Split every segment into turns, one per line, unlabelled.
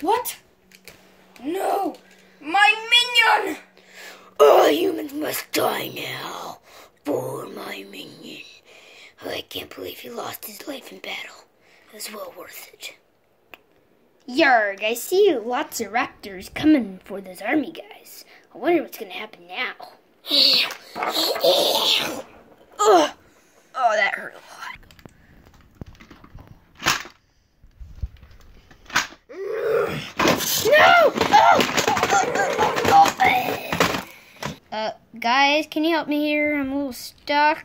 What? No! My minion!
All humans must die now. For my minion. Oh, I can't believe he lost his life in battle. It was well worth it. Yarg, I see lots of raptors coming for those army guys. I wonder what's going to happen now.
oh, oh, that hurt a lot.
Uh, guys, can you help me here? I'm a little stuck.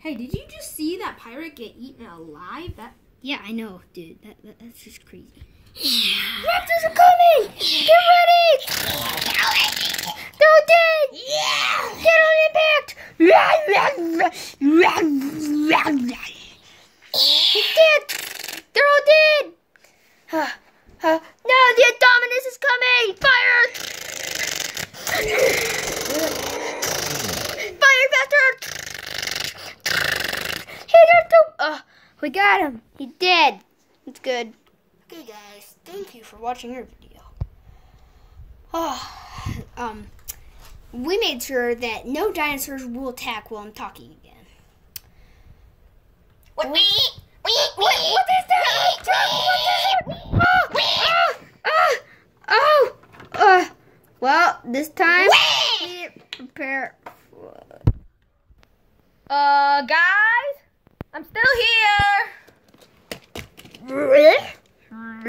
Hey, did you just see that pirate get eaten alive? That
Yeah, I know, dude. That, that that's just crazy.
Raptors are coming! Get ready! They're dead! Yeah! Get on impact! They're dead! They're all dead! We got him. He did. It's good. Okay, guys. Thank you for watching our video.
Oh, um, we made sure that no dinosaurs will attack while I'm talking again.
What? We? We? what, what is that? What is that? Oh, wee,
oh, oh, oh, oh. Well, this time, prepare.
Uh, guys, I'm still here.